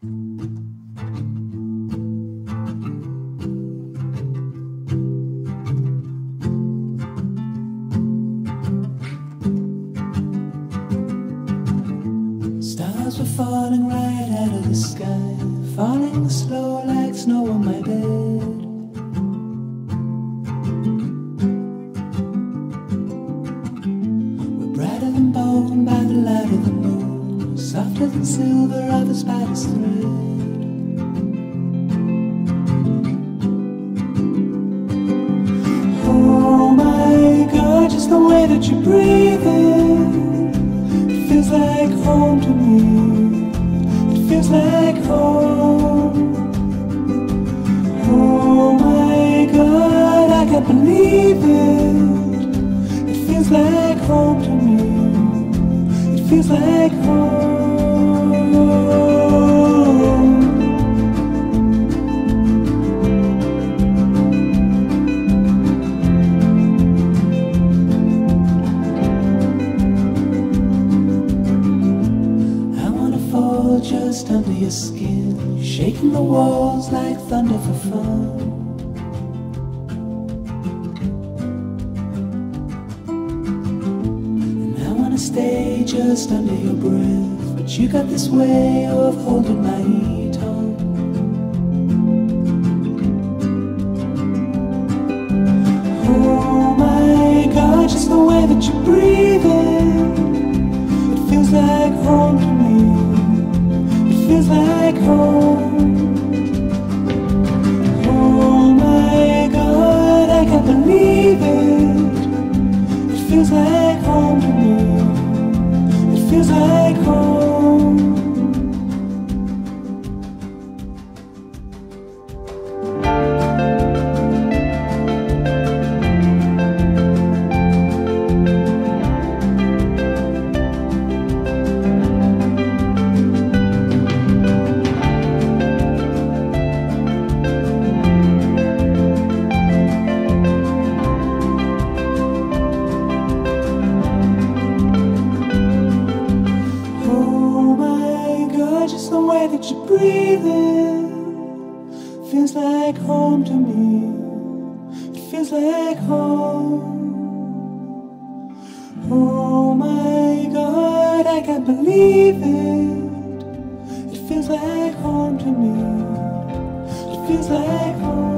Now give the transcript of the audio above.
Stars were falling right out of the sky, falling slow like snow on my bed. We're brighter than bone by the light of the moon, softer than silver of a spider's thread. Oh my God, just the way that you breathe in. It feels like home to me. It feels like home. Oh my God, I can't believe it. It feels like home to me. It feels like home. Just under your skin, shaking the walls like thunder for fun. And I wanna stay just under your breath, but you got this way of holding my tongue. Oh my God, just the way that you breathe in. It feels like home feels like home. That you breathe in feels like home to me. It feels like home. Oh my God, I can't believe it. It feels like home to me. It feels like home.